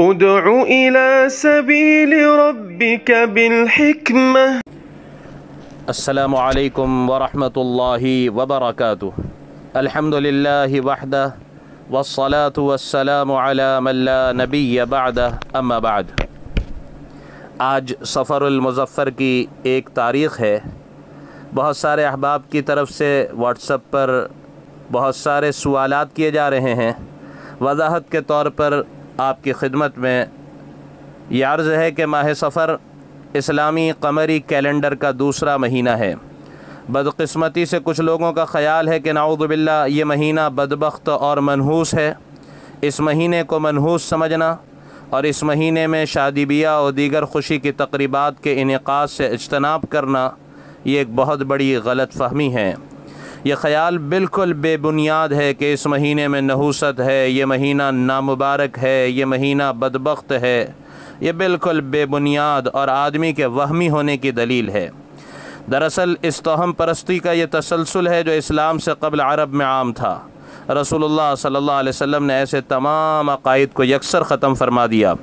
ادع إلى سبيل ربك بالحكمة. السلام علیکم ورحمۃ اللہ وبرکاتہ الحمد للہ وحدہ والصلاة والسلام على من لا نبی بعدہ اما بعد. آج سفر المظفر کی ایک تاریخ ہے. بہت سارے احباب کی طرف سے واٹس اپ پر بہت سارے سوالات کیے جا رہے ہیں. وضاحت کے طور پر آپ کی خدمت میں یہ عرض ہے کہ ماہ سفر اسلامی قمری کیلنڈر کا دوسرا مہینہ ہے۔ بدقسمتی سے کچھ لوگوں کا خیال ہے کہ نعوذ باللہ یہ مہینہ بدبخت اور منحوس ہے۔ اس مہینے کو منحوس سمجھنا اور اس مہینے میں شادی بیاہ اور دیگر خوشی کی تقریبات کے انعقاد سے اجتناب کرنا یہ ایک بہت بڑی غلط فہمی ہے۔ یہ خیال بالکل بے بنیاد ہے کہ اس مہینے میں نحوست ہے، یہ مہینہ نامبارک ہے، یہ مہینہ بدبخت ہے۔ یہ بالکل بے بنیاد اور آدمی کے وہمی ہونے کی دلیل ہے۔ دراصل اس توہم پرستی کا یہ تسلسل ہے جو اسلام سے قبل عرب میں عام تھا۔ رسول اللہ صلی اللہ علیہ وسلم نے ایسے تمام عقائد کو یکسر ختم فرما دیا۔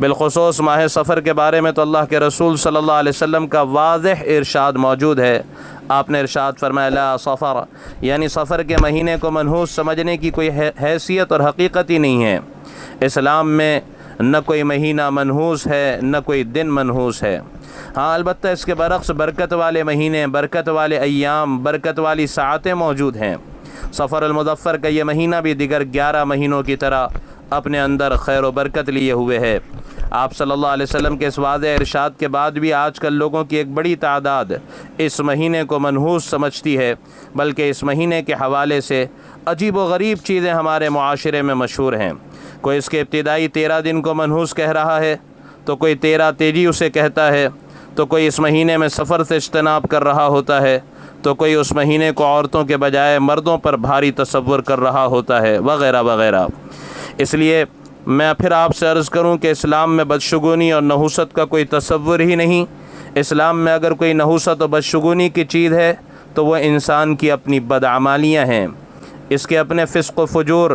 بالخصوص ماہ سفر کے بارے میں تو اللہ کے رسول صلی اللہ علیہ وسلم کا واضح ارشاد موجود ہے۔ آپ نے ارشاد فرمایا، لا سفر یعنی سفر کے مہینے کو منحوس سمجھنے کی کوئی حیثیت اور حقیقت ہی نہیں ہے۔ اسلام میں نہ کوئی مہینہ منحوس ہے، نہ کوئی دن منحوس ہے۔ ہاں البتہ اس کے برعکس برکت والے مہینے، برکت والے ایام، برکت والی ساعتیں موجود ہیں۔ سفر المظفر کا یہ مہینہ بھی دیگر گیارہ مہینوں کی طرح اپنے اندر خیر و برکت لیے ہوئے ہے۔ آپ صلی اللہ علیہ وسلم کے اس واضح ارشاد کے بعد بھی آج کل لوگوں کی ایک بڑی تعداد اس مہینے کو منحوس سمجھتی ہے، بلکہ اس مہینے کے حوالے سے عجیب و غریب چیزیں ہمارے معاشرے میں مشہور ہیں۔ کوئی اس کے ابتدائی تیرہ دن کو منحوس کہہ رہا ہے، تو کوئی تیرہ تیجی اسے کہتا ہے، تو کوئی اس مہینے میں سفر سے اجتناب کر رہا ہوتا ہے۔ تو کوئی اس مہینے کو عورتوں کے بجائے مردوں پر بھاری تصور کر رہا ہوتا ہے، وغیرہ وغیرہ۔ اس لیے میں پھر آپ سے عرض کروں کہ اسلام میں بدشگونی اور نحوست کا کوئی تصور ہی نہیں۔ اسلام میں اگر کوئی نحوست و بدشگونی کی چیز ہے تو وہ انسان کی اپنی بدعمالیاں ہیں۔ اس کے اپنے فسق و فجور،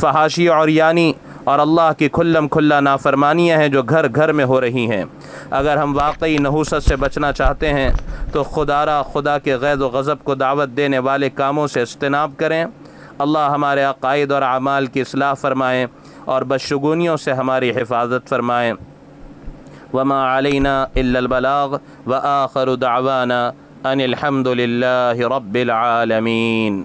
فحاشی اور یعنی اور اللہ کی کھلم کھلا نافرمانیاں ہیں جو گھر گھر میں ہو رہی ہیں۔ اگر ہم واقعی نحوست سے بچنا چاہتے ہیں، تو خدارہ خدا کے غید و غضب کو دعوت دینے والے کاموں سے اجتناب کریں۔ اللہ ہمارے عقائد اور اعمال کی اصلاح فرمائیں اور بدشگونیوں سے ہماری حفاظت فرمائیں وما علینا الا البلاغ وآخر دعوانا ان الحمد للہ رب العالمین